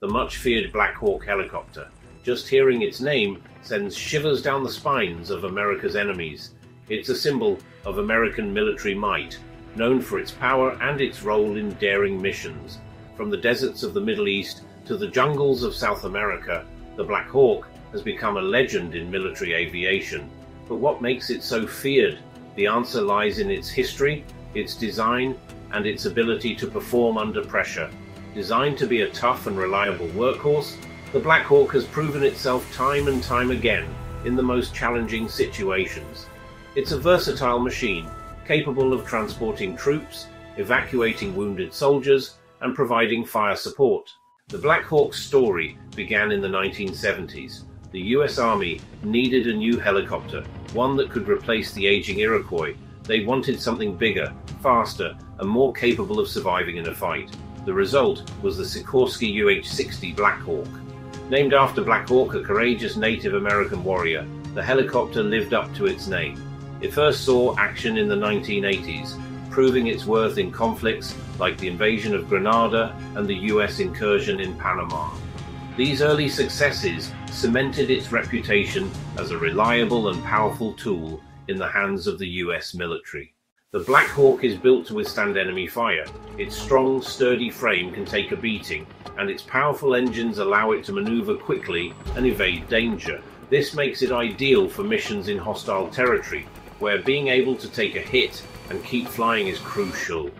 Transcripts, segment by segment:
the much feared Black Hawk helicopter. Just hearing its name sends shivers down the spines of America's enemies. It's a symbol of American military might, known for its power and its role in daring missions. From the deserts of the Middle East to the jungles of South America, the Black Hawk has become a legend in military aviation. But what makes it so feared? The answer lies in its history, its design, and its ability to perform under pressure. Designed to be a tough and reliable workhorse, the Black Hawk has proven itself time and time again in the most challenging situations. It's a versatile machine, capable of transporting troops, evacuating wounded soldiers, and providing fire support. The Black Hawk's story began in the 1970s. The US Army needed a new helicopter, one that could replace the aging Iroquois. They wanted something bigger, faster, and more capable of surviving in a fight. The result was the Sikorsky UH-60 Black Hawk. Named after Black Hawk, a courageous Native American warrior, the helicopter lived up to its name. It first saw action in the 1980s, proving its worth in conflicts like the invasion of Grenada and the US incursion in Panama. These early successes cemented its reputation as a reliable and powerful tool in the hands of the US military. The Black Hawk is built to withstand enemy fire. Its strong, sturdy frame can take a beating, and its powerful engines allow it to maneuver quickly and evade danger. This makes it ideal for missions in hostile territory, where being able to take a hit and keep flying is crucial.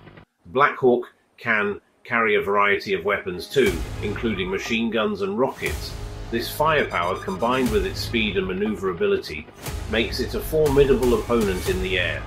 Black Hawk can carry a variety of weapons too, including machine guns and rockets. This firepower, combined with its speed and maneuverability, makes it a formidable opponent in the air.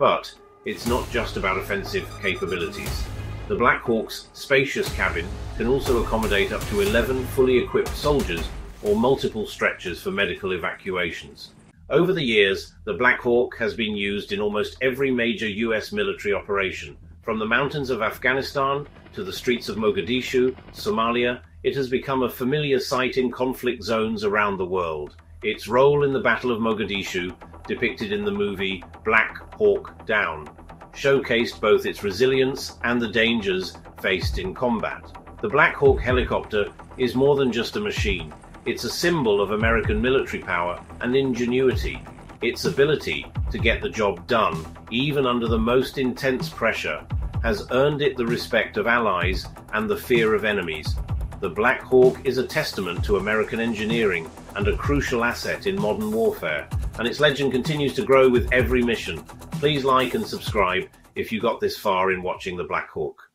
But it's not just about offensive capabilities. The Black Hawk's spacious cabin can also accommodate up to 11 fully equipped soldiers or multiple stretchers for medical evacuations. Over the years, the Black Hawk has been used in almost every major US military operation. From the mountains of Afghanistan to the streets of Mogadishu, Somalia, it has become a familiar sight in conflict zones around the world. Its role in the Battle of Mogadishu, depicted in the movie Black Hawk Down, showcased both its resilience and the dangers faced in combat. The Black Hawk helicopter is more than just a machine. It's a symbol of American military power and ingenuity. Its ability to get the job done, even under the most intense pressure, has earned it the respect of allies and the fear of enemies. The Black Hawk is a testament to American engineering and a crucial asset in modern warfare, and its legend continues to grow with every mission. Please like and subscribe if you got this far in watching the Black Hawk.